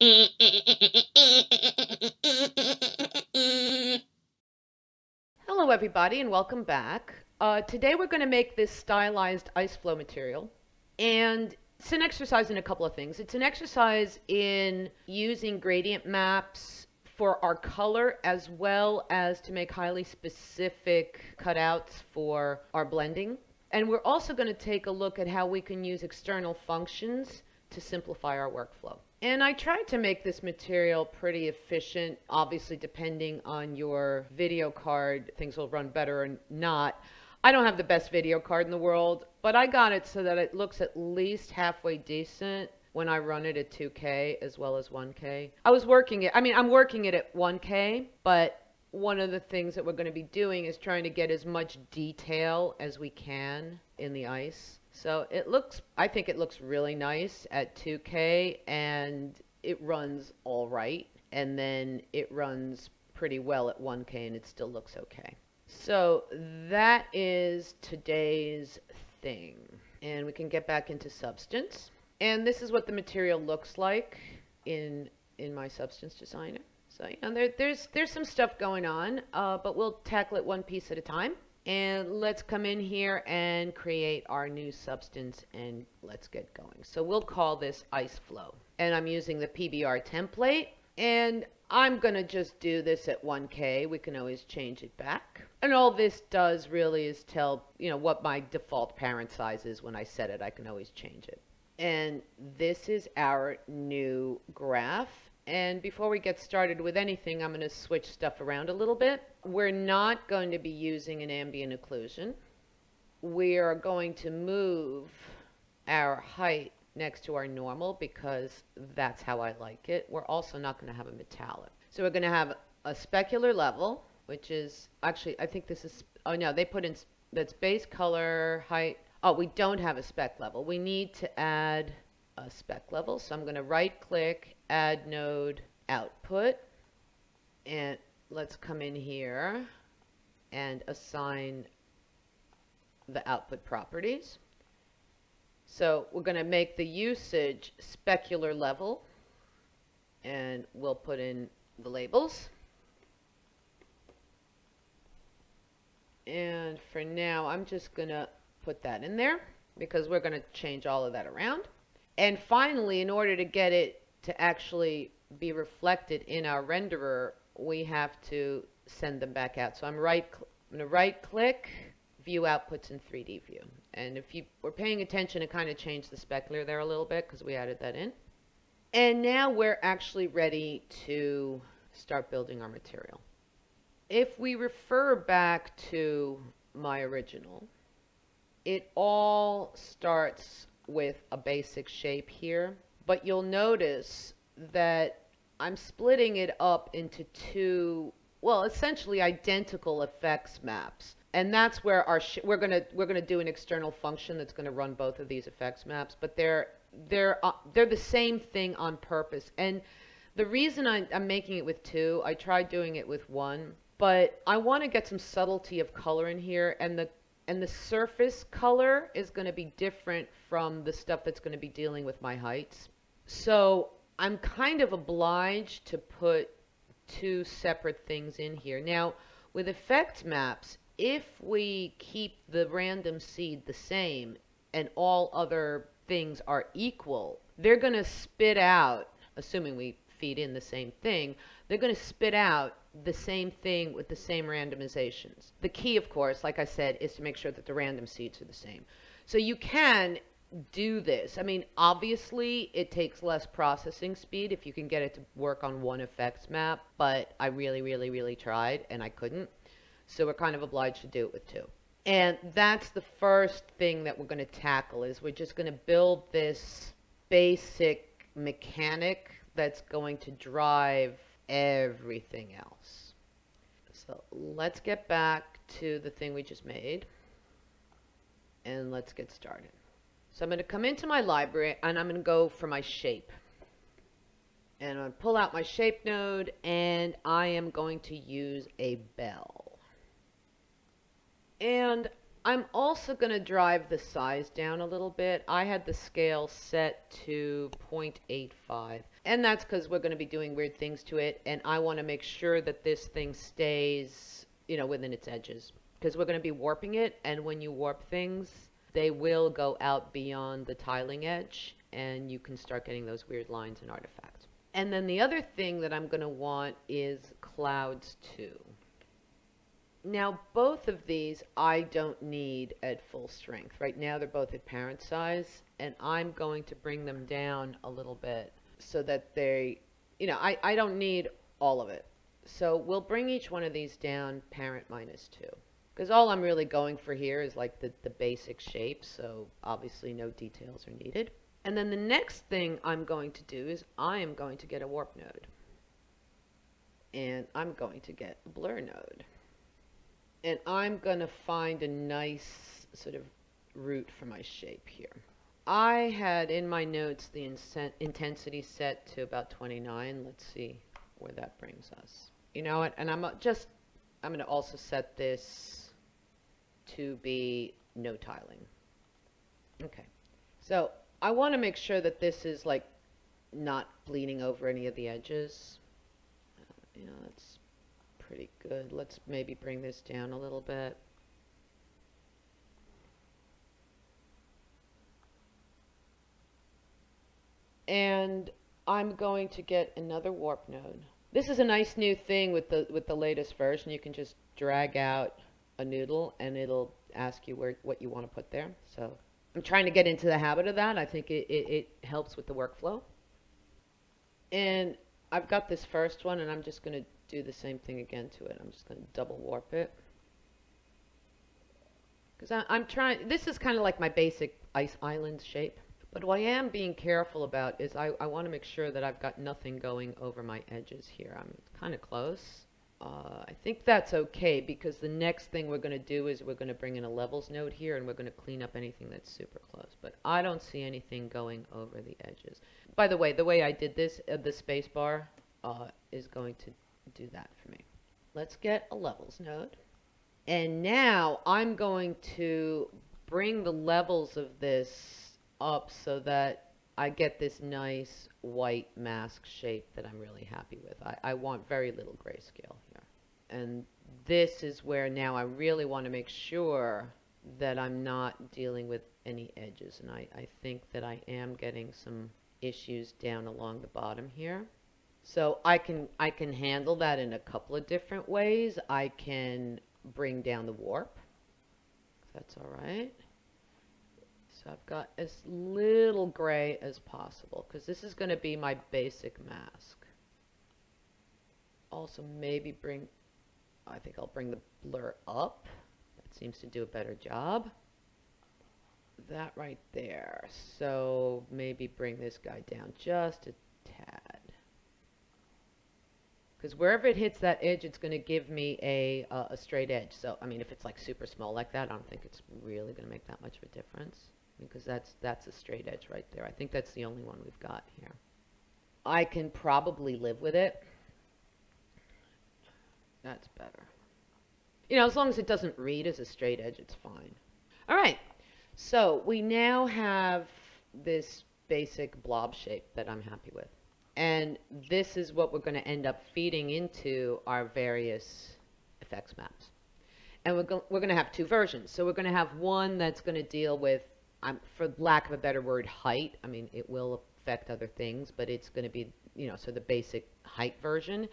Hello everybody and welcome back. Uh, today we're going to make this stylized ice flow material and it's an exercise in a couple of things. It's an exercise in using gradient maps for our color as well as to make highly specific cutouts for our blending. And we're also going to take a look at how we can use external functions to simplify our workflow. And I tried to make this material pretty efficient. Obviously, depending on your video card, things will run better or not. I don't have the best video card in the world, but I got it so that it looks at least halfway decent when I run it at 2K as well as 1K. I was working it, I mean, I'm working it at 1K, but one of the things that we're going to be doing is trying to get as much detail as we can in the ice. So it looks, I think it looks really nice at 2K and it runs all right. And then it runs pretty well at 1K and it still looks okay. So that is today's thing. And we can get back into substance. And this is what the material looks like in in my substance designer. So you know, there, there's there's some stuff going on, uh, but we'll tackle it one piece at a time. And let's come in here and create our new substance and let's get going. So we'll call this ice flow. And I'm using the PBR template. And I'm going to just do this at 1K. We can always change it back. And all this does really is tell, you know, what my default parent size is when I set it. I can always change it. And this is our new graph. And before we get started with anything, I'm going to switch stuff around a little bit. We're not going to be using an ambient occlusion. We are going to move our height next to our normal because that's how I like it. We're also not going to have a metallic. So we're going to have a specular level, which is actually, I think this is, oh no, they put in, that's base color, height, Oh, we don't have a spec level. We need to add a spec level. So I'm going to right click, add node output. And let's come in here and assign the output properties. So we're going to make the usage specular level and we'll put in the labels. And for now, I'm just going to put that in there because we're going to change all of that around. And finally, in order to get it to actually be reflected in our renderer, we have to send them back out. So I'm right, I'm to right click, view outputs in 3D view. And if you were paying attention, it kind of changed the specular there a little bit because we added that in. And now we're actually ready to start building our material. If we refer back to my original, it all starts with a basic shape here, but you'll notice that I'm splitting it up into two, well, essentially identical FX maps. And that's where our we're gonna we're gonna do an external function that's gonna run both of these FX maps, but they're they're uh, they're the same thing on purpose. And the reason I, I'm making it with two, I tried doing it with one, but I want to get some subtlety of color in here, and the and the surface color is going to be different from the stuff that's going to be dealing with my heights. So I'm kind of obliged to put two separate things in here. Now, with effect maps, if we keep the random seed the same and all other things are equal, they're going to spit out, assuming we feed in the same thing, they're going to spit out the same thing with the same randomizations. The key, of course, like I said, is to make sure that the random seeds are the same. So you can do this. I mean, obviously, it takes less processing speed if you can get it to work on one FX map, but I really, really, really tried, and I couldn't. So we're kind of obliged to do it with two. And that's the first thing that we're going to tackle is we're just going to build this basic mechanic that's going to drive everything else. So let's get back to the thing we just made and let's get started. So I'm going to come into my library and I'm going to go for my shape. And I'm going to pull out my shape node and I am going to use a bell. And I'm also going to drive the size down a little bit. I had the scale set to 0.85 and that's because we're going to be doing weird things to it and I want to make sure that this thing stays, you know, within its edges because we're going to be warping it and when you warp things, they will go out beyond the tiling edge and you can start getting those weird lines and artifacts. And then the other thing that I'm going to want is clouds too. Now, both of these I don't need at full strength. Right now, they're both at parent size, and I'm going to bring them down a little bit so that they, you know, I, I don't need all of it. So we'll bring each one of these down parent minus 2. Because all I'm really going for here is like the, the basic shape, so obviously no details are needed. And then the next thing I'm going to do is I am going to get a warp node. And I'm going to get a blur node and I'm going to find a nice sort of root for my shape here. I had in my notes the intensity set to about 29. Let's see where that brings us. You know what? And I'm just, I'm going to also set this to be no tiling. Okay. So I want to make sure that this is like not bleeding over any of the edges. Uh, you know, let's pretty good. Let's maybe bring this down a little bit. And I'm going to get another warp node. This is a nice new thing with the with the latest version. You can just drag out a noodle and it'll ask you where what you want to put there. So I'm trying to get into the habit of that. I think it, it, it helps with the workflow. And I've got this first one and I'm just going to do the same thing again to it. I'm just going to double warp it. Because I'm trying, this is kind of like my basic ice island shape. But what I am being careful about is I, I want to make sure that I've got nothing going over my edges here. I'm kind of close. Uh, I think that's okay because the next thing we're going to do is we're going to bring in a levels node here and we're going to clean up anything that's super close. But I don't see anything going over the edges. By the way, the way I did this, uh, the space bar uh, is going to do that for me. Let's get a levels node. And now I'm going to bring the levels of this up so that I get this nice white mask shape that I'm really happy with. I, I want very little grayscale here. And this is where now I really want to make sure that I'm not dealing with any edges. And I, I think that I am getting some issues down along the bottom here. So I can I can handle that in a couple of different ways. I can bring down the warp. That's all right. I've got as little gray as possible because this is going to be my basic mask. Also maybe bring, I think I'll bring the blur up. That seems to do a better job. That right there. So maybe bring this guy down just a tad because wherever it hits that edge, it's going to give me a, uh, a straight edge. So, I mean, if it's like super small like that, I don't think it's really going to make that much of a difference because that's, that's a straight edge right there. I think that's the only one we've got here. I can probably live with it. That's better. You know, as long as it doesn't read as a straight edge, it's fine. All right, so we now have this basic blob shape that I'm happy with. And this is what we're going to end up feeding into our various FX maps. And we're, go we're going to have two versions. So we're going to have one that's going to deal with, um, for lack of a better word, height. I mean, it will affect other things, but it's going to be, you know, so the basic height version.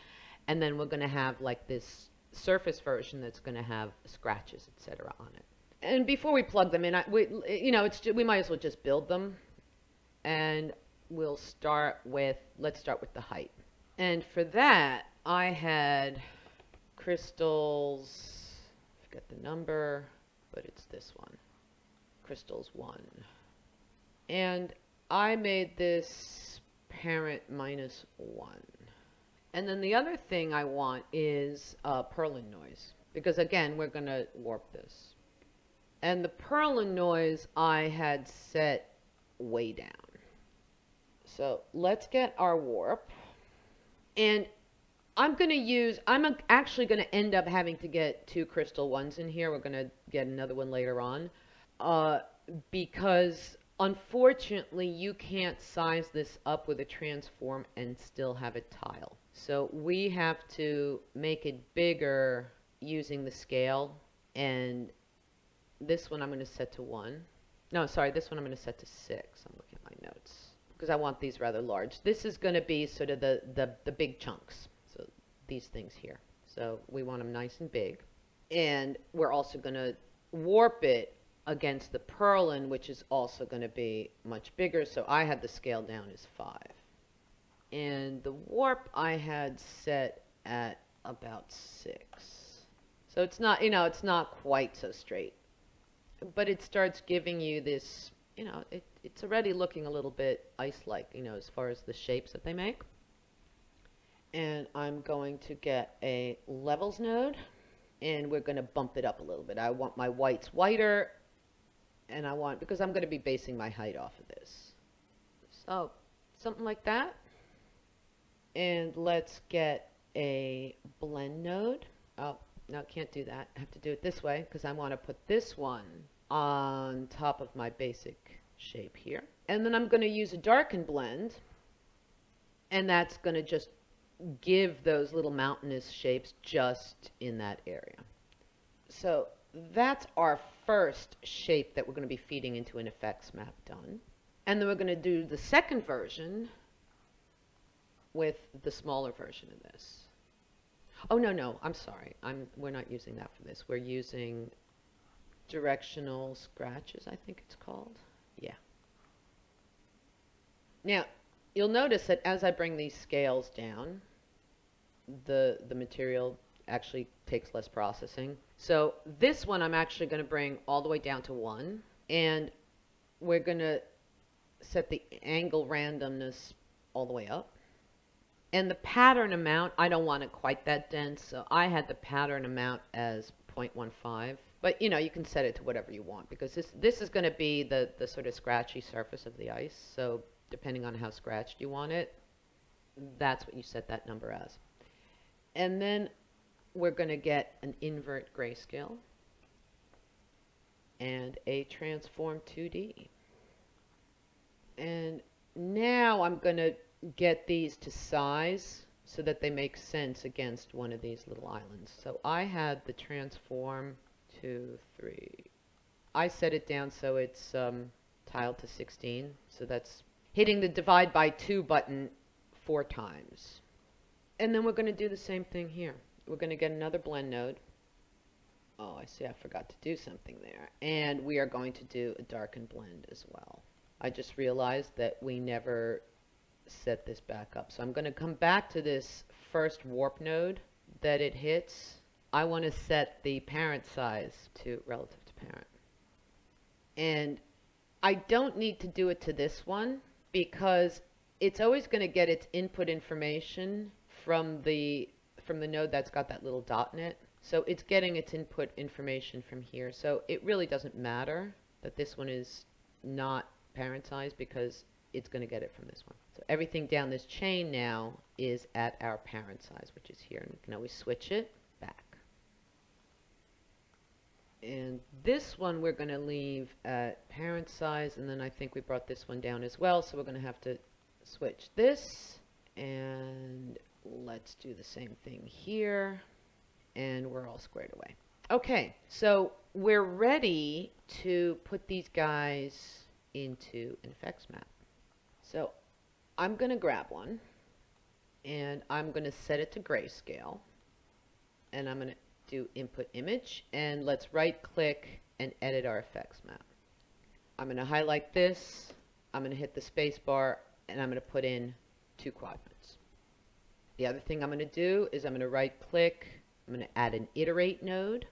And then we're going to have like this surface version that's going to have scratches, etc. on it. And before we plug them in, I, we, you know, it's we might as well just build them. And we'll start with, let's start with the height. And for that, I had crystals, I forget the number, but it's this one, crystals 1. And I made this parent minus 1. And then the other thing I want is uh, Perlin noise, because again, we're going to warp this. And the Perlin noise I had set way down. So let's get our warp. And I'm going to use, I'm actually going to end up having to get two crystal ones in here. We're going to get another one later on. Uh, because unfortunately you can't size this up with a transform and still have a tile. So we have to make it bigger using the scale and this one I'm going to set to 1. No, sorry, this one I'm going to set to 6. I'm looking at my notes because I want these rather large. This is going to be sort of the, the, the big chunks, so these things here. So we want them nice and big. And we're also going to warp it against the Perlin, which is also going to be much bigger. So I had the scale down as 5. And the warp I had set at about 6. So it's not, you know, it's not quite so straight. But it starts giving you this, you know, it, it's already looking a little bit ice-like, you know, as far as the shapes that they make. And I'm going to get a levels node, and we're going to bump it up a little bit. I want my whites whiter, and I want, because I'm going to be basing my height off of this. So, something like that. And let's get a blend node. Oh, no, can't do that. I have to do it this way because I want to put this one on top of my basic shape here. And then I'm going to use a darken blend and that's going to just give those little mountainous shapes just in that area. So that's our first shape that we're going to be feeding into an FX map done. And then we're going to do the second version with the smaller version of this. Oh, no, no, I'm sorry. I'm, we're not using that for this. We're using directional scratches, I think it's called. Yeah. Now, you'll notice that as I bring these scales down, the, the material actually takes less processing. So this one I'm actually going to bring all the way down to 1, and we're going to set the angle randomness all the way up. And the pattern amount, I don't want it quite that dense, so I had the pattern amount as 0.15. But, you know, you can set it to whatever you want, because this, this is going to be the, the sort of scratchy surface of the ice. So depending on how scratched you want it, that's what you set that number as. And then we're going to get an invert grayscale and a transform 2D. And now I'm going to get these to size so that they make sense against one of these little islands. So I had the transform two, three. I set it down so it's um, tiled to 16. So that's hitting the divide by 2 button four times. And then we're going to do the same thing here. We're going to get another blend node. Oh, I see I forgot to do something there. And we are going to do a darken blend as well. I just realized that we never set this back up. So I'm going to come back to this first warp node that it hits. I want to set the parent size to relative to parent. And I don't need to do it to this one because it's always going to get its input information from the from the node that's got that little dot in it. So it's getting its input information from here. So it really doesn't matter that this one is not parent size because it's going to get it from this one. So everything down this chain now is at our parent size, which is here. And we can always switch it back. And this one we're going to leave at parent size, and then I think we brought this one down as well, so we're going to have to switch this, and let's do the same thing here, and we're all squared away. Okay, so we're ready to put these guys into an FX map. So I'm going to grab one and I'm going to set it to grayscale and I'm going to do input image and let's right click and edit our FX map. I'm going to highlight this, I'm going to hit the space bar and I'm going to put in two quadrants. The other thing I'm going to do is I'm going to right click, I'm going to add an iterate node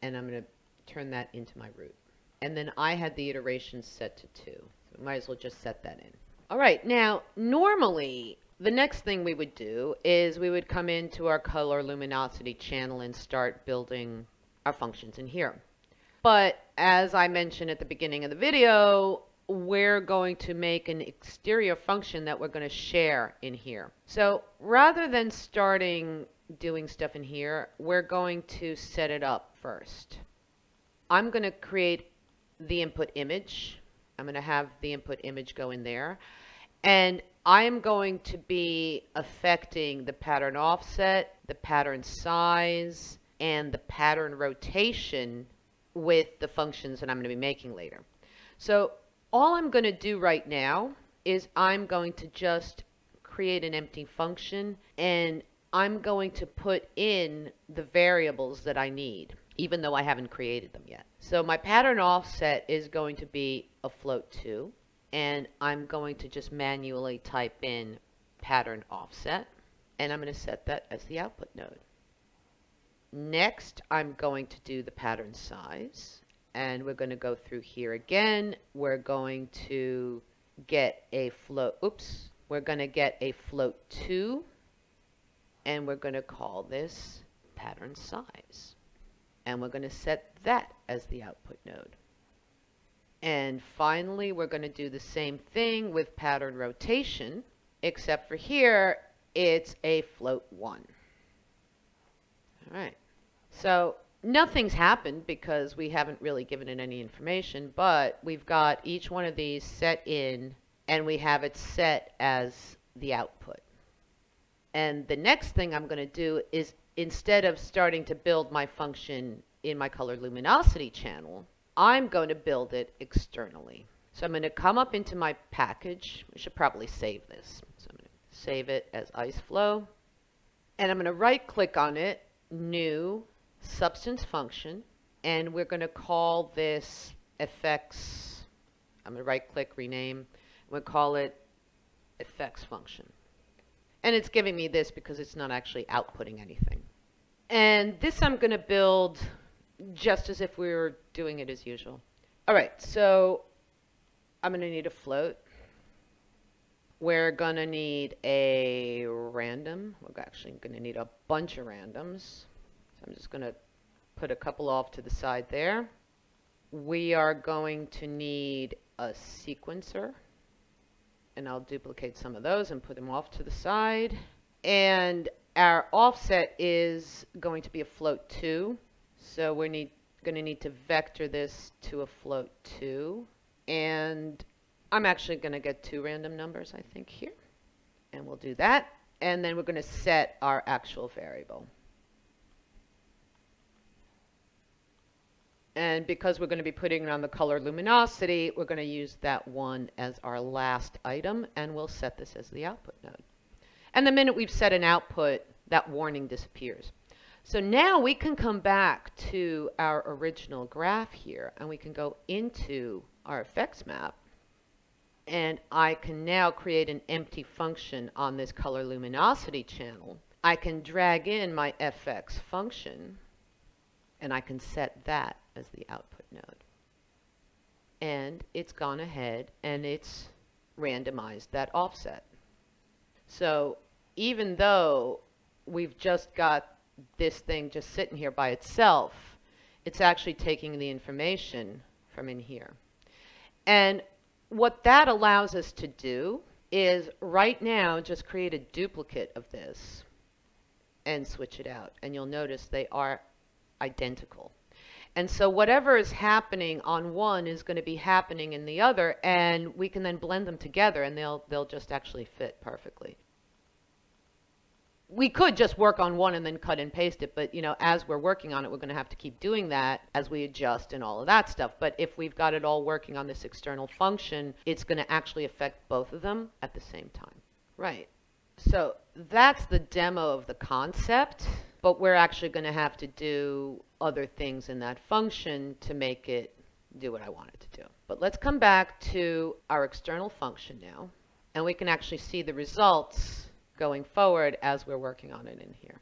and I'm going to turn that into my root. And then I had the iteration set to 2. So might as well just set that in. All right, now normally the next thing we would do is we would come into our color luminosity channel and start building our functions in here. But as I mentioned at the beginning of the video, we're going to make an exterior function that we're going to share in here. So rather than starting doing stuff in here, we're going to set it up first. I'm going to create the input image. I'm going to have the input image go in there. And I am going to be affecting the pattern offset, the pattern size, and the pattern rotation with the functions that I'm going to be making later. So all I'm going to do right now is I'm going to just create an empty function and I'm going to put in the variables that I need, even though I haven't created them yet. So my pattern offset is going to be a float 2, and I'm going to just manually type in pattern offset, and I'm going to set that as the output node. Next, I'm going to do the pattern size, and we're going to go through here again. We're going to get a float, oops, we're going to get a float 2 and we're going to call this pattern size. And we're going to set that as the output node. And finally, we're going to do the same thing with pattern rotation, except for here, it's a float 1. All right. So nothing's happened because we haven't really given it any information, but we've got each one of these set in, and we have it set as the output. And the next thing I'm going to do is instead of starting to build my function in my color luminosity channel, I'm going to build it externally. So I'm going to come up into my package. I should probably save this. So I'm going to save it as ice flow. And I'm going to right click on it, new substance function, and we're going to call this effects. I'm going to right click, rename. We'll call it effects function. And it's giving me this because it's not actually outputting anything. And this I'm going to build just as if we were doing it as usual. All right, so I'm going to need a float. We're going to need a random. We're actually going to need a bunch of randoms. I'm just going to put a couple off to the side there. We are going to need a sequencer and I'll duplicate some of those and put them off to the side. And our offset is going to be a float 2. So we're going to need to vector this to a float 2. And I'm actually going to get two random numbers, I think, here. And we'll do that. And then we're going to set our actual variable. And because we're going to be putting on the color luminosity, we're going to use that one as our last item, and we'll set this as the output node. And the minute we've set an output, that warning disappears. So now we can come back to our original graph here, and we can go into our FX map, and I can now create an empty function on this color luminosity channel. I can drag in my fx function, and I can set that as the output node. And it's gone ahead and it's randomized that offset. So even though we've just got this thing just sitting here by itself, it's actually taking the information from in here. And what that allows us to do is right now just create a duplicate of this and switch it out. And you'll notice they are identical. And so whatever is happening on one is going to be happening in the other, and we can then blend them together, and they'll they'll just actually fit perfectly. We could just work on one and then cut and paste it, but you know, as we're working on it, we're going to have to keep doing that as we adjust and all of that stuff. But if we've got it all working on this external function, it's going to actually affect both of them at the same time. Right. So that's the demo of the concept but we're actually going to have to do other things in that function to make it do what I want it to do. But let's come back to our external function now, and we can actually see the results going forward as we're working on it in here.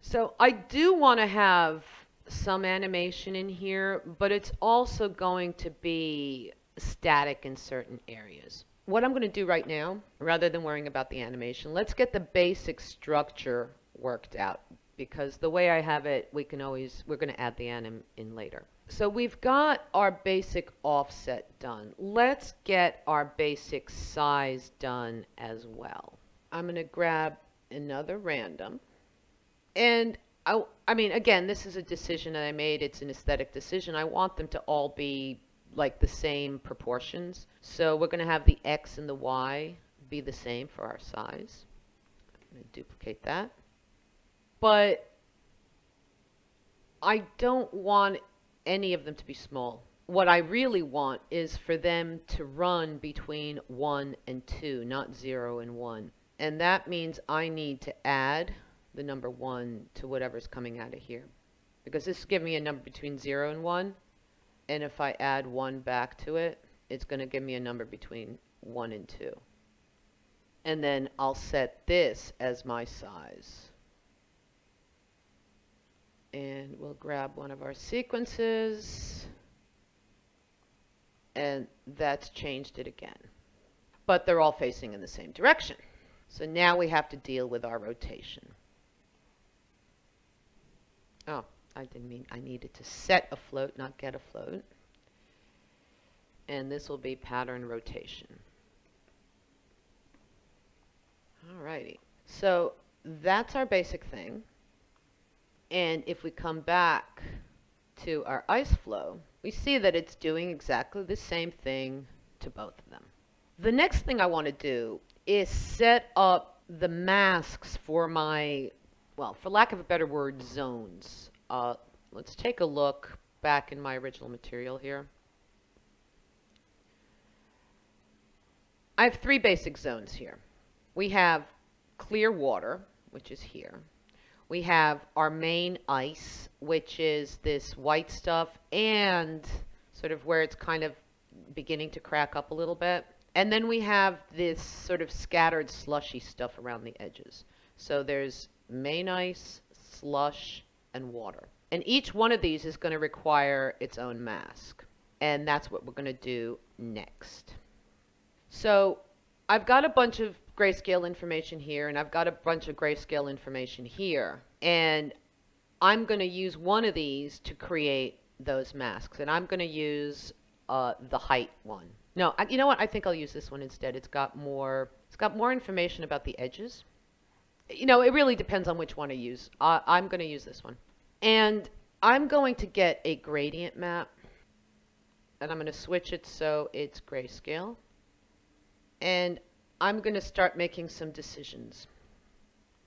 So I do want to have some animation in here, but it's also going to be static in certain areas. What I'm going to do right now, rather than worrying about the animation, let's get the basic structure worked out because the way I have it, we can always, we're going to add the anim in later. So we've got our basic offset done. Let's get our basic size done as well. I'm going to grab another random. And I, I mean, again, this is a decision that I made. It's an aesthetic decision. I want them to all be like the same proportions. So we're going to have the X and the Y be the same for our size. I'm going to duplicate that. But I don't want any of them to be small. What I really want is for them to run between 1 and 2, not 0 and 1. And that means I need to add the number 1 to whatever's coming out of here. Because this is giving me a number between 0 and 1. And if I add 1 back to it, it's going to give me a number between 1 and 2. And then I'll set this as my size. And we'll grab one of our sequences. And that's changed it again. But they're all facing in the same direction. So now we have to deal with our rotation. Oh, I didn't mean I needed to set a float, not get a float. And this will be pattern rotation. Alrighty. So that's our basic thing. And if we come back to our ice flow, we see that it's doing exactly the same thing to both of them. The next thing I want to do is set up the masks for my, well, for lack of a better word, zones. Uh, let's take a look back in my original material here. I have three basic zones here. We have clear water, which is here. We have our main ice, which is this white stuff and sort of where it's kind of beginning to crack up a little bit. And then we have this sort of scattered slushy stuff around the edges. So there's main ice, slush, and water. And each one of these is going to require its own mask. And that's what we're going to do next. So I've got a bunch of grayscale information here, and I've got a bunch of grayscale information here. And I'm going to use one of these to create those masks. And I'm going to use uh, the height one. No, I, you know what? I think I'll use this one instead. It's got more. It's got more information about the edges. You know, it really depends on which one I use. I'm going to use this one, and I'm going to get a gradient map, and I'm going to switch it so it's grayscale, and I'm going to start making some decisions.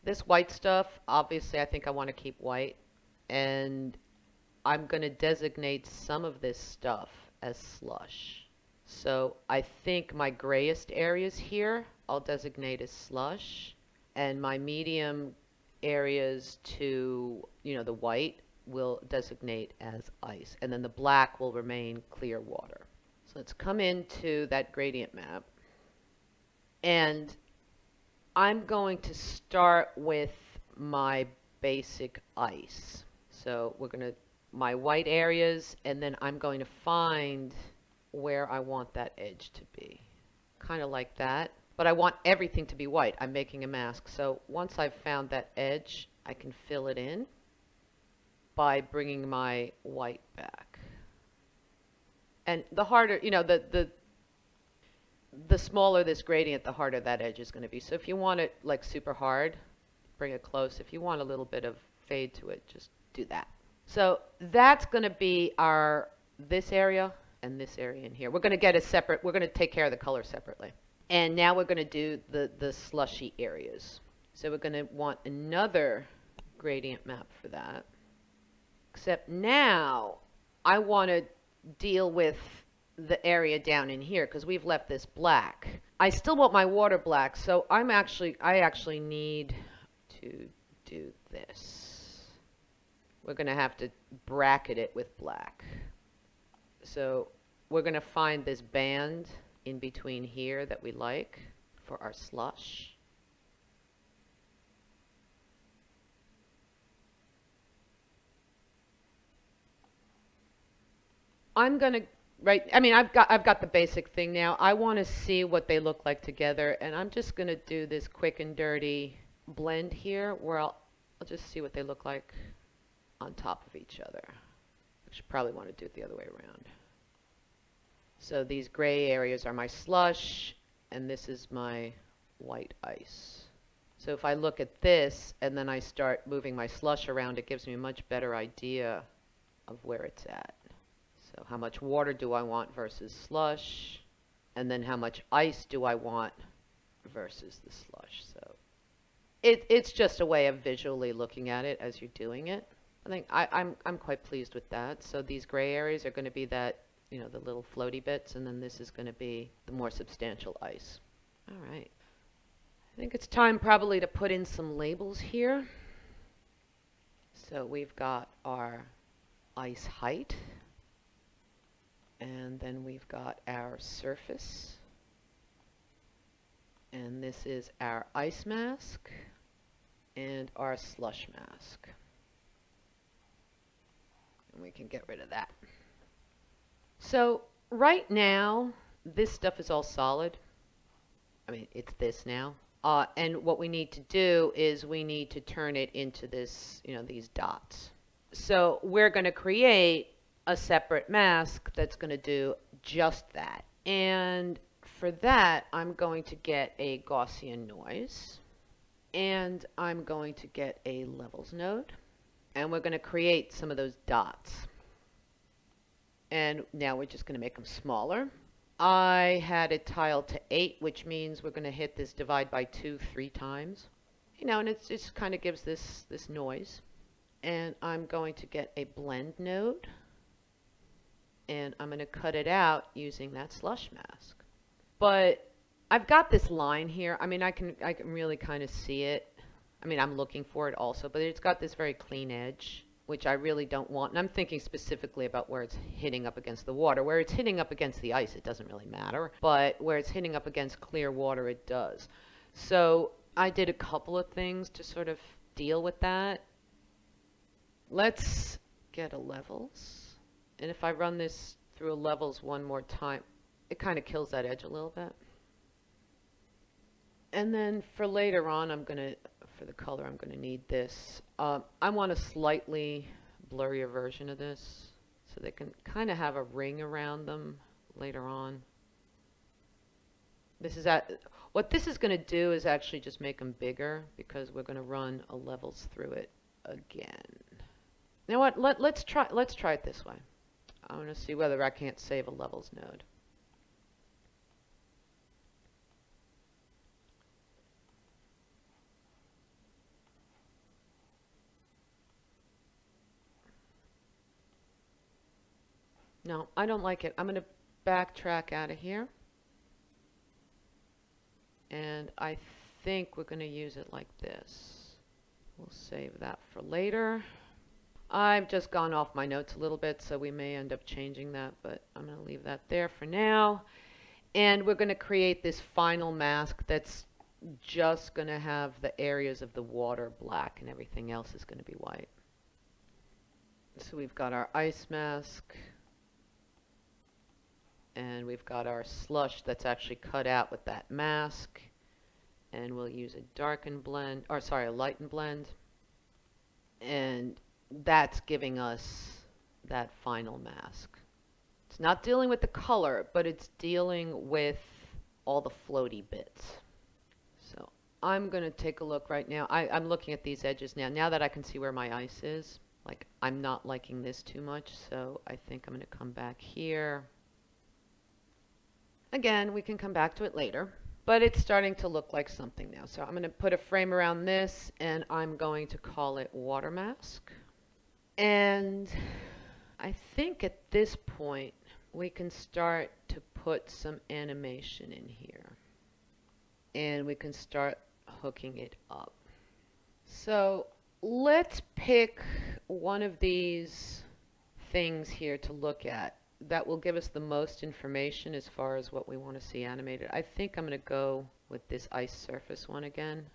This white stuff, obviously, I think I want to keep white, and I'm going to designate some of this stuff as slush. So I think my grayest areas here I'll designate as slush and my medium areas to, you know, the white will designate as ice and then the black will remain clear water. So let's come into that gradient map and I'm going to start with my basic ice. So we're going to, my white areas and then I'm going to find where I want that edge to be. Kind of like that. But I want everything to be white. I'm making a mask. So once I've found that edge, I can fill it in by bringing my white back. And the harder, you know, the, the, the smaller this gradient, the harder that edge is going to be. So if you want it like super hard, bring it close. If you want a little bit of fade to it, just do that. So that's going to be our, this area and this area in here. We're going to get a separate, we're going to take care of the color separately. And now we're going to do the, the slushy areas. So we're going to want another gradient map for that. Except now I want to deal with the area down in here because we've left this black. I still want my water black, so I'm actually, I actually need to do this. We're going to have to bracket it with black. So we're going to find this band in between here that we like for our slush. I'm going to right I mean I've got I've got the basic thing now. I want to see what they look like together and I'm just going to do this quick and dirty blend here where I'll I'll just see what they look like on top of each other I Should probably want to do it the other way around. So these gray areas are my slush, and this is my white ice. So if I look at this and then I start moving my slush around, it gives me a much better idea of where it's at. So how much water do I want versus slush? And then how much ice do I want versus the slush? So it, it's just a way of visually looking at it as you're doing it. I think I, I'm, I'm quite pleased with that. So these gray areas are going to be that, you know, the little floaty bits, and then this is going to be the more substantial ice. All right. I think it's time probably to put in some labels here. So we've got our ice height, and then we've got our surface, and this is our ice mask and our slush mask. And we can get rid of that. So right now, this stuff is all solid. I mean, it's this now. Uh, and what we need to do is we need to turn it into this, you know, these dots. So we're going to create a separate mask that's going to do just that. And for that, I'm going to get a Gaussian noise. And I'm going to get a levels node. And we're going to create some of those dots. And now we're just going to make them smaller. I had it tiled to 8, which means we're going to hit this divide by 2 three times. You know, and it just kind of gives this, this noise. And I'm going to get a blend node. And I'm going to cut it out using that slush mask. But I've got this line here. I mean, I can, I can really kind of see it. I mean, I'm looking for it also, but it's got this very clean edge which I really don't want. And I'm thinking specifically about where it's hitting up against the water. Where it's hitting up against the ice, it doesn't really matter. But where it's hitting up against clear water, it does. So I did a couple of things to sort of deal with that. Let's get a levels. And if I run this through levels one more time, it kind of kills that edge a little bit. And then for later on, I'm going to for the color, I'm going to need this. Um, I want a slightly blurrier version of this so they can kind of have a ring around them later on. This is at, what this is going to do is actually just make them bigger because we're going to run a levels through it again. Now what? Let, let's try. Let's try it this way. I want to see whether I can't save a levels node. No, I don't like it. I'm going to backtrack out of here. And I think we're going to use it like this. We'll save that for later. I've just gone off my notes a little bit, so we may end up changing that, but I'm going to leave that there for now. And we're going to create this final mask that's just going to have the areas of the water black and everything else is going to be white. So we've got our ice mask and we've got our slush that's actually cut out with that mask and we'll use a darken blend or sorry a lighten blend and that's giving us that final mask. It's not dealing with the color but it's dealing with all the floaty bits. So I'm gonna take a look right now. I, I'm looking at these edges now. Now that I can see where my ice is like I'm not liking this too much so I think I'm gonna come back here. Again, we can come back to it later, but it's starting to look like something now. So I'm going to put a frame around this and I'm going to call it water mask. And I think at this point we can start to put some animation in here. And we can start hooking it up. So let's pick one of these things here to look at that will give us the most information as far as what we want to see animated. I think I'm going to go with this ice surface one again.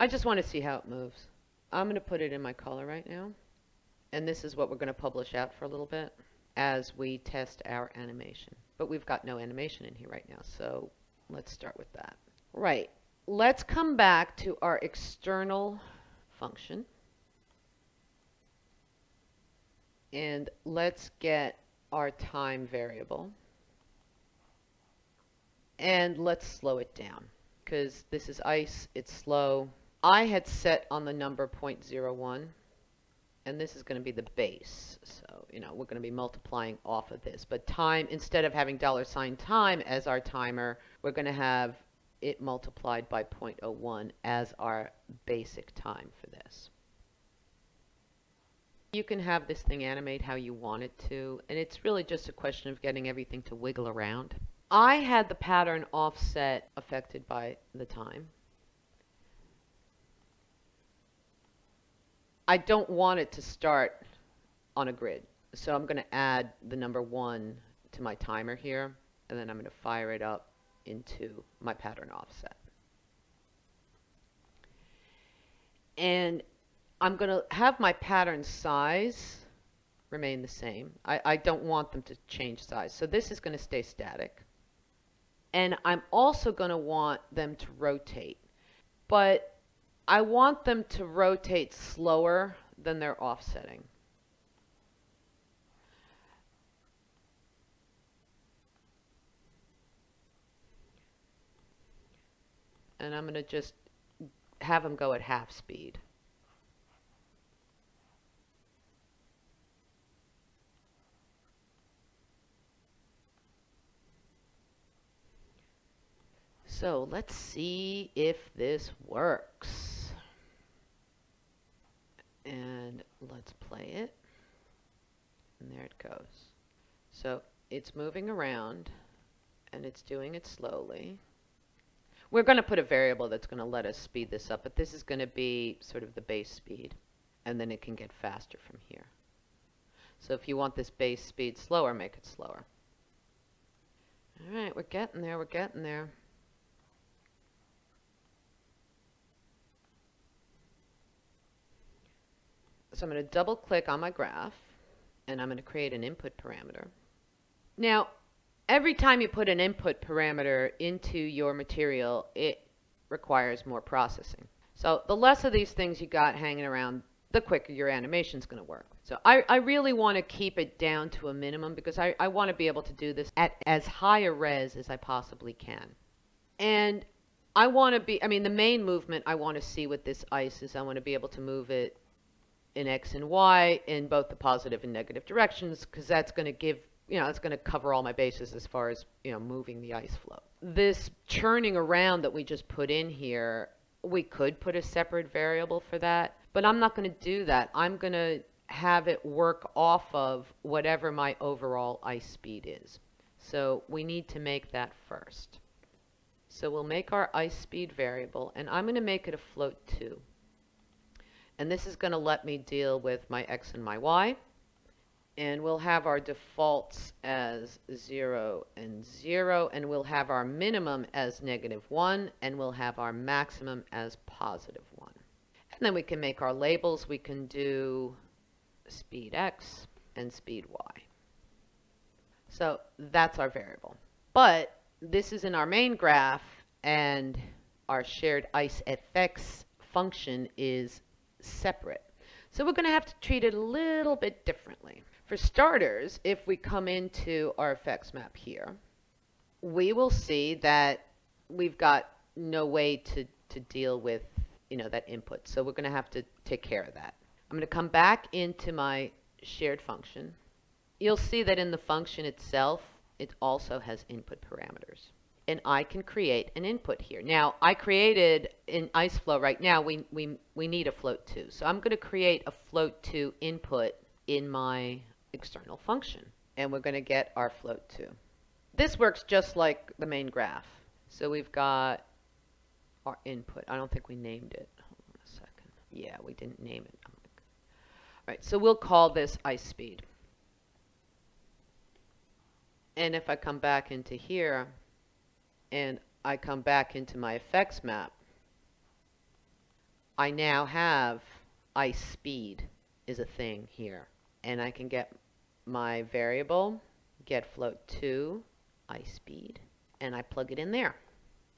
I just want to see how it moves. I'm going to put it in my color right now. And this is what we're going to publish out for a little bit as we test our animation. But we've got no animation in here right now, so let's start with that. Right, let's come back to our external function. And let's get our time variable. And let's slow it down because this is ice, it's slow. I had set on the number 0.01 and this is going to be the base. So, you know, we're going to be multiplying off of this. But time, instead of having dollar sign time as our timer, we're going to have it multiplied by 0.01 as our basic time for this. You can have this thing animate how you want it to, and it's really just a question of getting everything to wiggle around. I had the pattern offset affected by the time. I don't want it to start on a grid. So I'm going to add the number one to my timer here, and then I'm going to fire it up into my pattern offset. And I'm going to have my pattern size remain the same. I, I don't want them to change size. So this is going to stay static. And I'm also going to want them to rotate. But I want them to rotate slower than they're offsetting. And I'm going to just have them go at half speed. So let's see if this works and let's play it. And there it goes. So it's moving around and it's doing it slowly. We're going to put a variable that's going to let us speed this up, but this is going to be sort of the base speed, and then it can get faster from here. So if you want this base speed slower, make it slower. All right, we're getting there, we're getting there. So I'm going to double click on my graph and I'm going to create an input parameter. Now, every time you put an input parameter into your material, it requires more processing. So the less of these things you got hanging around, the quicker your animation is going to work. So I, I really want to keep it down to a minimum because I, I want to be able to do this at as high a res as I possibly can. And I want to be, I mean, the main movement I want to see with this ice is I want to be able to move it in X and Y in both the positive and negative directions because that's going to give, you know, it's going to cover all my bases as far as, you know, moving the ice flow. This churning around that we just put in here, we could put a separate variable for that, but I'm not going to do that. I'm going to have it work off of whatever my overall ice speed is. So we need to make that first. So we'll make our ice speed variable, and I'm going to make it a float 2. And this is going to let me deal with my x and my y. And we'll have our defaults as 0 and 0. And we'll have our minimum as negative 1. And we'll have our maximum as positive 1. And then we can make our labels. We can do speed x and speed y. So that's our variable. But this is in our main graph. And our shared ice FX function is separate. So we're going to have to treat it a little bit differently. For starters, if we come into our FX map here, we will see that we've got no way to, to deal with you know, that input. So we're going to have to take care of that. I'm going to come back into my shared function. You'll see that in the function itself, it also has input parameters and I can create an input here. Now, I created in IceFlow right now, we, we, we need a float 2. So I'm going to create a float 2 input in my external function. And we're going to get our float 2. This works just like the main graph. So we've got our input. I don't think we named it. Hold on a second. Yeah, we didn't name it. Oh All right, so we'll call this ice speed. And if I come back into here, and I come back into my FX map, I now have ice speed is a thing here. And I can get my variable, get float 2, ice speed, and I plug it in there.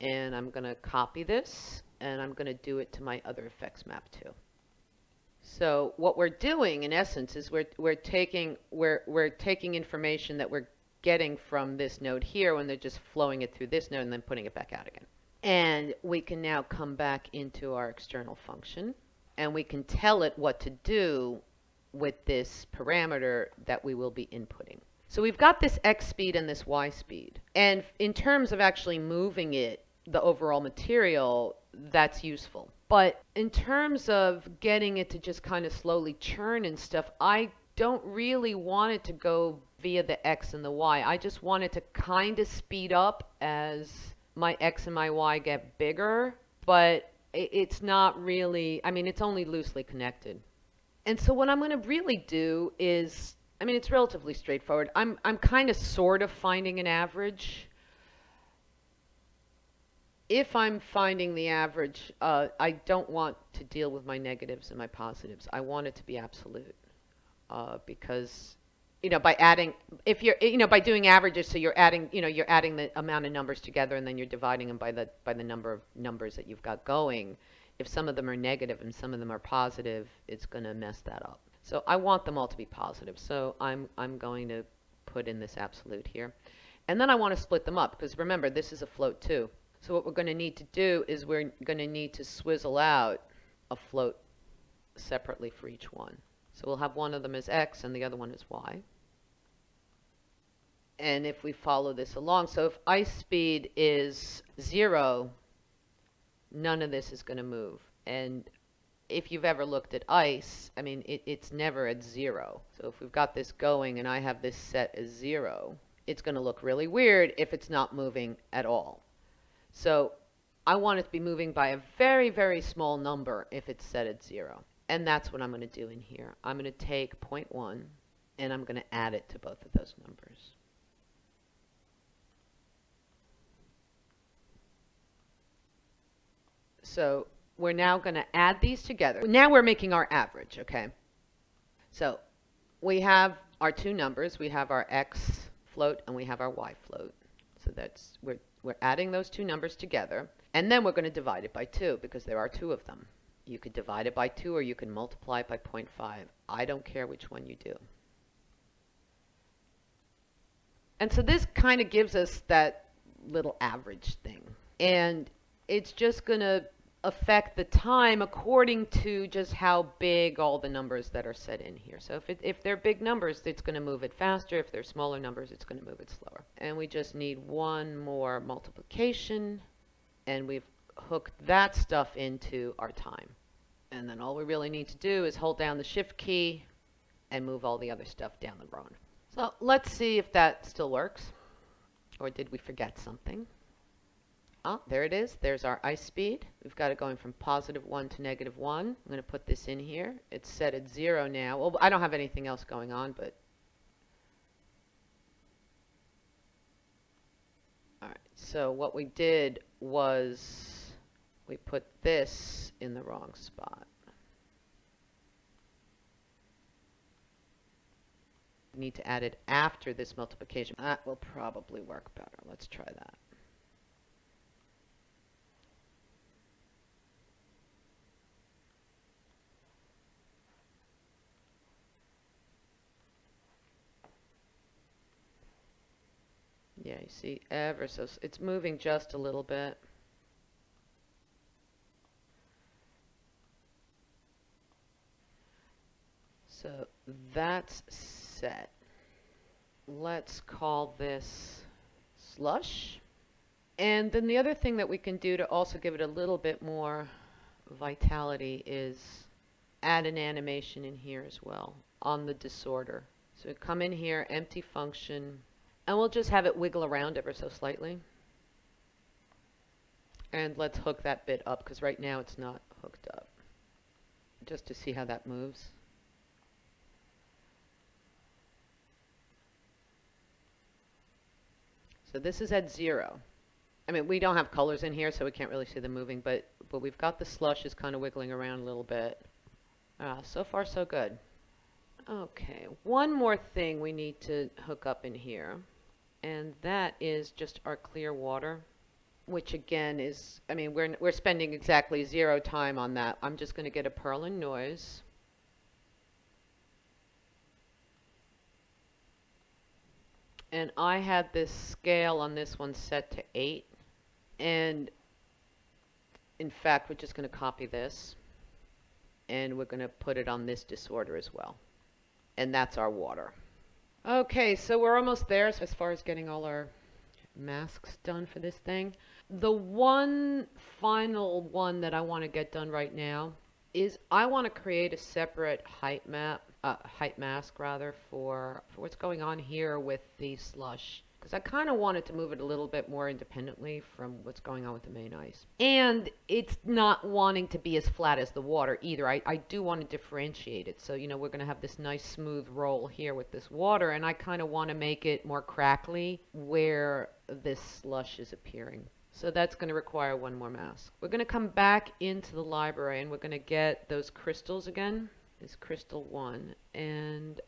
And I'm going to copy this, and I'm going to do it to my other FX map too. So what we're doing in essence is we're, we're taking, we're, we're taking information that we're getting from this node here when they're just flowing it through this node and then putting it back out again. And we can now come back into our external function and we can tell it what to do with this parameter that we will be inputting. So we've got this x speed and this y speed. And in terms of actually moving it, the overall material, that's useful. But in terms of getting it to just kind of slowly churn and stuff, I don't really want it to go via the x and the y. I just want it to kind of speed up as my x and my y get bigger, but it's not really, I mean, it's only loosely connected. And so what I'm going to really do is, I mean, it's relatively straightforward. I'm, I'm kind of sort of finding an average. If I'm finding the average, uh, I don't want to deal with my negatives and my positives. I want it to be absolute uh, because you know by adding if you're you know by doing averages so you're adding you know you're adding the amount of numbers together and then you're dividing them by the by the number of numbers that you've got going. If some of them are negative and some of them are positive it's going to mess that up. So I want them all to be positive. So I'm I'm going to put in this absolute here. And then I want to split them up because remember this is a float 2. So what we're going to need to do is we're going to need to swizzle out a float separately for each one so we'll have one of them as x and the other one as y. And if we follow this along, so if ice speed is 0, none of this is going to move. And if you've ever looked at ice, I mean, it, it's never at 0. So if we've got this going and I have this set as 0, it's going to look really weird if it's not moving at all. So I want it to be moving by a very, very small number if it's set at 0. And that's what I'm going to do in here. I'm going to take 0.1 and I'm going to add it to both of those numbers. So we're now going to add these together. Now we're making our average, okay? So we have our two numbers. We have our x float and we have our y float. So that's we're, we're adding those two numbers together. And then we're going to divide it by 2 because there are two of them. You could divide it by 2 or you can multiply it by 0.5. I don't care which one you do. And so this kind of gives us that little average thing. And it's just going to affect the time according to just how big all the numbers that are set in here. So if, it, if they're big numbers, it's going to move it faster. If they're smaller numbers, it's going to move it slower. And we just need one more multiplication. And we've hooked that stuff into our time. And then all we really need to do is hold down the shift key and move all the other stuff down the road. So let's see if that still works. Or did we forget something? Oh, there it is. There's our ice speed. We've got it going from positive 1 to negative 1. I'm going to put this in here. It's set at 0 now. Well, I don't have anything else going on, but... Alright, so what we did was we put this in the wrong spot. We need to add it after this multiplication. That will probably work better. Let's try that. Yeah, you see, ever so, it's moving just a little bit. So that's set. Let's call this slush. And then the other thing that we can do to also give it a little bit more vitality is add an animation in here as well on the disorder. So come in here, empty function, and we'll just have it wiggle around ever so slightly. And let's hook that bit up because right now it's not hooked up. Just to see how that moves. So this is at zero. I mean, we don't have colors in here, so we can't really see them moving, but, but we've got the slush is kind of wiggling around a little bit. Ah, so far so good. Okay, one more thing we need to hook up in here, and that is just our clear water, which again is, I mean, we're, we're spending exactly zero time on that. I'm just going to get a Perlin noise, And I had this scale on this one set to 8. And in fact, we're just going to copy this. And we're going to put it on this disorder as well. And that's our water. Okay, so we're almost there as far as getting all our masks done for this thing. The one final one that I want to get done right now is I want to create a separate height map, uh, height mask rather, for, for what's going on here with the slush. Because I kind of wanted to move it a little bit more independently from what's going on with the main ice. And it's not wanting to be as flat as the water either. I, I do want to differentiate it. So, you know, we're going to have this nice smooth roll here with this water. And I kind of want to make it more crackly where this slush is appearing. So that's going to require one more mask. We're going to come back into the library and we're going to get those crystals again. This crystal one. And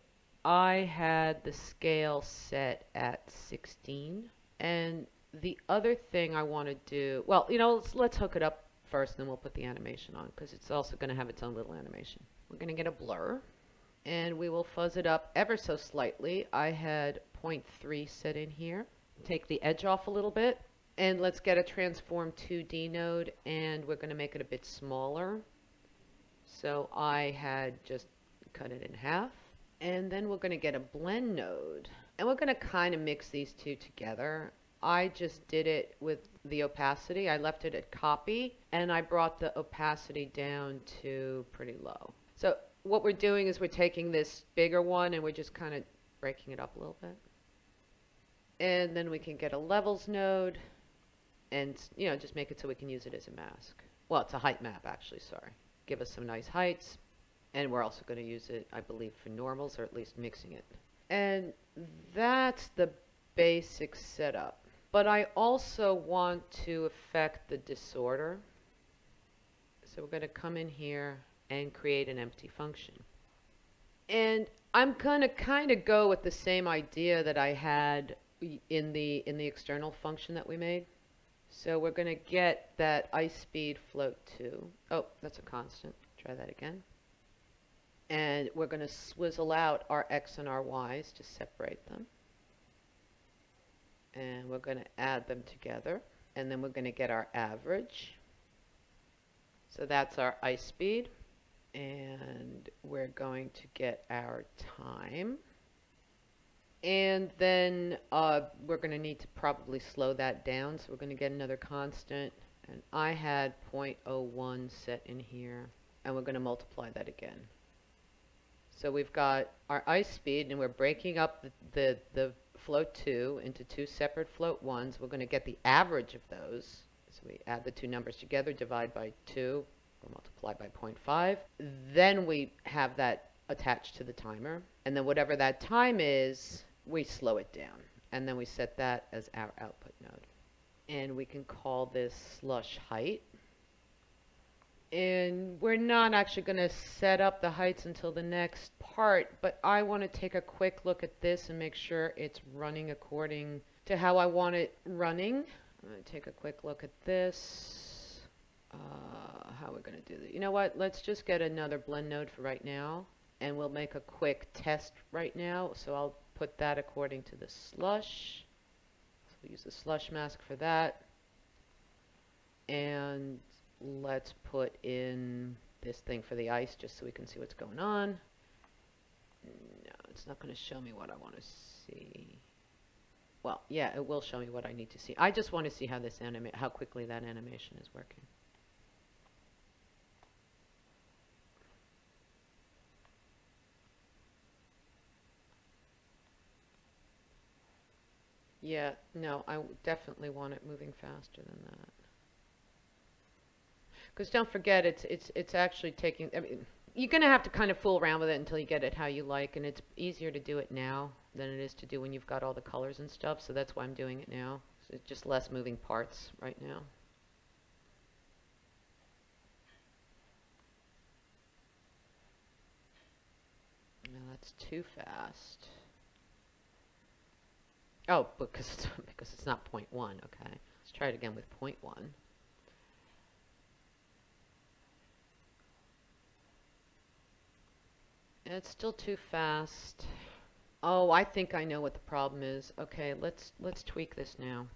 I had the scale set at 16. And the other thing I want to do, well, you know, let's, let's hook it up first, then we'll put the animation on because it's also going to have its own little animation. We're going to get a blur and we will fuzz it up ever so slightly. I had 0.3 set in here. Take the edge off a little bit and let's get a transform 2D node and we're going to make it a bit smaller. So I had just cut it in half and then we're going to get a blend node. And we're going to kind of mix these two together. I just did it with the opacity. I left it at copy and I brought the opacity down to pretty low. So what we're doing is we're taking this bigger one and we're just kind of breaking it up a little bit. And then we can get a levels node and, you know, just make it so we can use it as a mask. Well, it's a height map actually, sorry. Give us some nice heights. And we're also going to use it, I believe, for normals, or at least mixing it. And that's the basic setup. But I also want to affect the disorder. So we're going to come in here and create an empty function. And I'm going to kind of go with the same idea that I had in the in the external function that we made. So we're going to get that ice speed float to, oh, that's a constant. Try that again and we're going to swizzle out our x and our y's to separate them. And we're going to add them together. And then we're going to get our average. So that's our ice speed. And we're going to get our time. And then uh, we're going to need to probably slow that down. So we're going to get another constant. And I had 0.01 set in here. And we're going to multiply that again. So we've got our ice speed, and we're breaking up the, the, the float 2 into two separate float 1s. We're going to get the average of those. So we add the two numbers together, divide by 2, or multiply by 0.5. Then we have that attached to the timer. And then whatever that time is, we slow it down. And then we set that as our output node. And we can call this slush height and we're not actually going to set up the heights until the next part, but I want to take a quick look at this and make sure it's running according to how I want it running. I'm going to take a quick look at this. Uh, how are we're going to do that. You know what? Let's just get another blend node for right now, and we'll make a quick test right now. So I'll put that according to the slush. So we'll use the slush mask for that. And let's put in this thing for the ice just so we can see what's going on. No, it's not going to show me what I want to see. Well, yeah, it will show me what I need to see. I just want to see how this anima how quickly that animation is working. Yeah, no, I definitely want it moving faster than that. Because don't forget, it's it's it's actually taking. I mean, you're gonna have to kind of fool around with it until you get it how you like, and it's easier to do it now than it is to do when you've got all the colors and stuff. So that's why I'm doing it now. So it's just less moving parts right now. No, that's too fast. Oh, because it's, because it's not point 0.1. Okay, let's try it again with point 0.1. It's still too fast. Oh, I think I know what the problem is. Okay, let's let's tweak this now.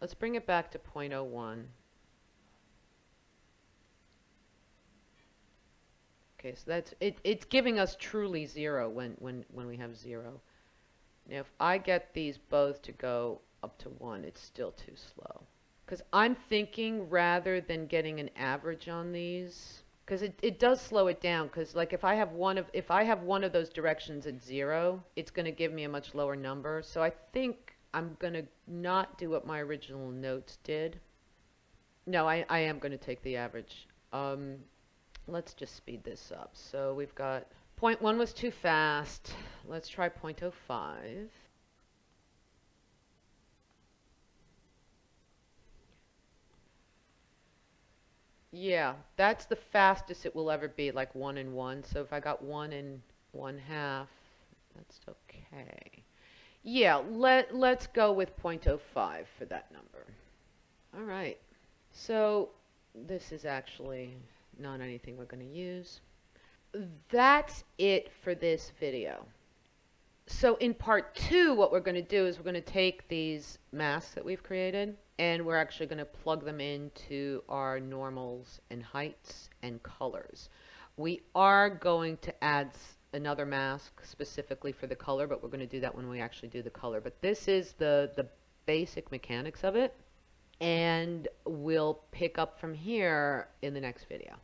Let's bring it back to 0.01. Okay, so that's it it's giving us truly zero when when when we have zero. Now if I get these both to go up to 1, it's still too slow. Cuz I'm thinking rather than getting an average on these because it, it does slow it down because like if I have one of if I have one of those directions at zero it's going to give me a much lower number. So I think I'm going to not do what my original notes did. No I, I am going to take the average. Um, let's just speed this up. So we've got point one was too fast let's try 0.05 Yeah, that's the fastest it will ever be, like one and one. So if I got one and one half, that's okay. Yeah, let, let's go with 0.05 for that number. All right. So this is actually not anything we're going to use. That's it for this video. So in part two, what we're going to do is we're going to take these masks that we've created and we're actually going to plug them into our normals and heights and colors. We are going to add another mask specifically for the color, but we're going to do that when we actually do the color. But this is the, the basic mechanics of it, and we'll pick up from here in the next video.